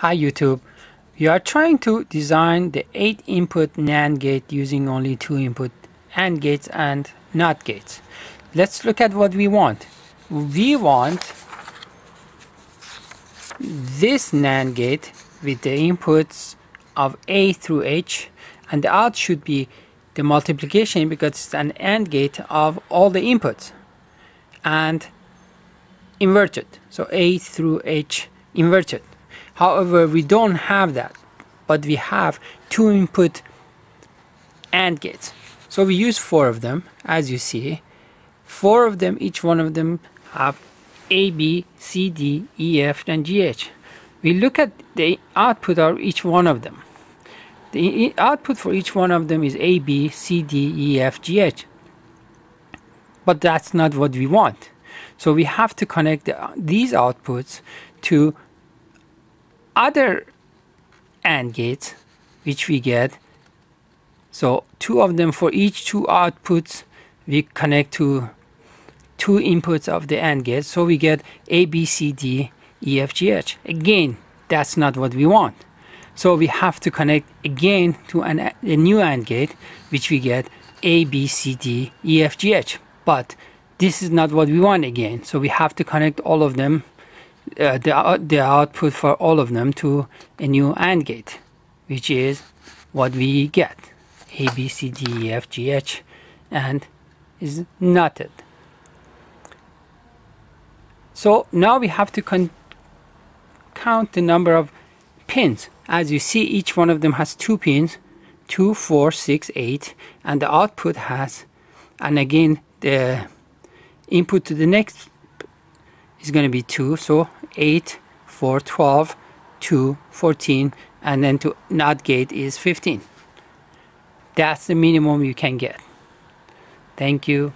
Hi YouTube. We are trying to design the 8 input NAND gate using only 2 input AND gates and NOT gates. Let's look at what we want. We want this NAND gate with the inputs of A through H and the out should be the multiplication because it's an AND gate of all the inputs and inverted so A through H inverted However, we don't have that, but we have two input AND gates. So we use four of them, as you see. Four of them, each one of them have A, B, C, D, E, F, and G, H. We look at the output of each one of them. The output for each one of them is A, B, C, D, E, F, G, H. But that's not what we want. So we have to connect the, these outputs to other AND gates which we get. So two of them for each two outputs we connect to two inputs of the AND gate. So we get A B C D E F G H. Again that's not what we want. So we have to connect again to an, a new AND gate which we get A B C D E F G H. But this is not what we want again. So we have to connect all of them uh, the, the output for all of them to a new AND gate, which is what we get. A, B, C, D, E, F, G, H, and is knotted. So now we have to count the number of pins. As you see, each one of them has two pins, two, four, six, eight, and the output has, and again, the input to the next is going to be 2 so 8 4 12 2 14 and then to NOT gate is 15 that's the minimum you can get. Thank you